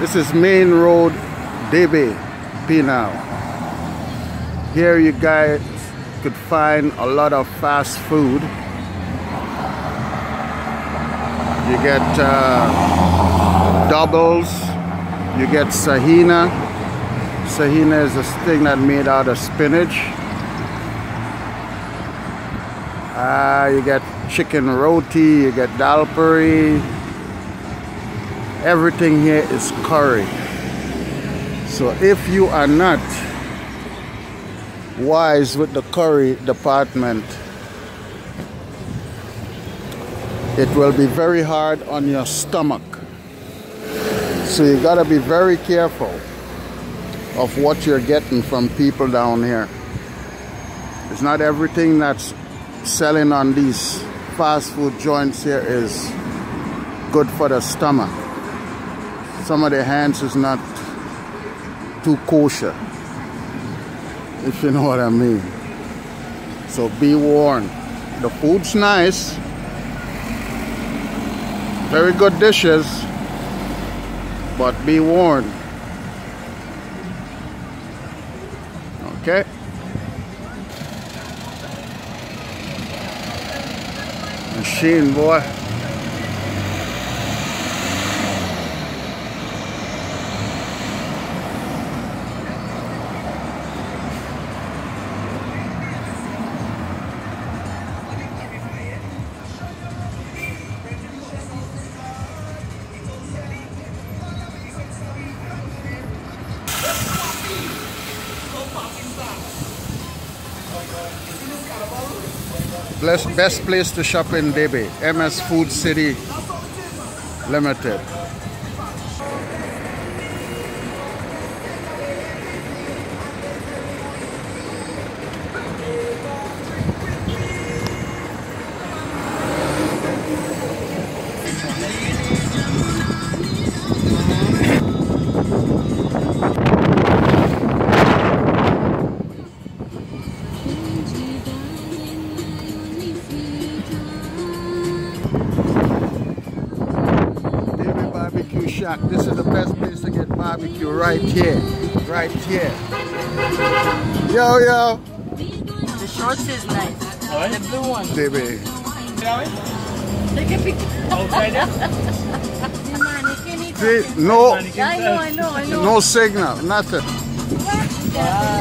This is Main Road, Debe, Penal. Here you guys could find a lot of fast food. You get uh, doubles, you get sahina. Sahina is a thing that made out of spinach. Uh, you get chicken roti, you get dal puri. Everything here is curry. So if you are not wise with the curry department, it will be very hard on your stomach. So you gotta be very careful of what you're getting from people down here. It's not everything that's selling on these fast food joints here is good for the stomach. Some of the hands is not too kosher, if you know what I mean. So be warned. The food's nice, very good dishes, but be warned. Okay? Machine, boy. Best, best place to shop in Debe, MS Food City Limited. Shack. This is the best place to get barbecue right here. Right here. Yo, yo. The shorts is nice. The blue one. Debe. Take a picture. See, no, I know, I know, I know. no signal, nothing. Yeah,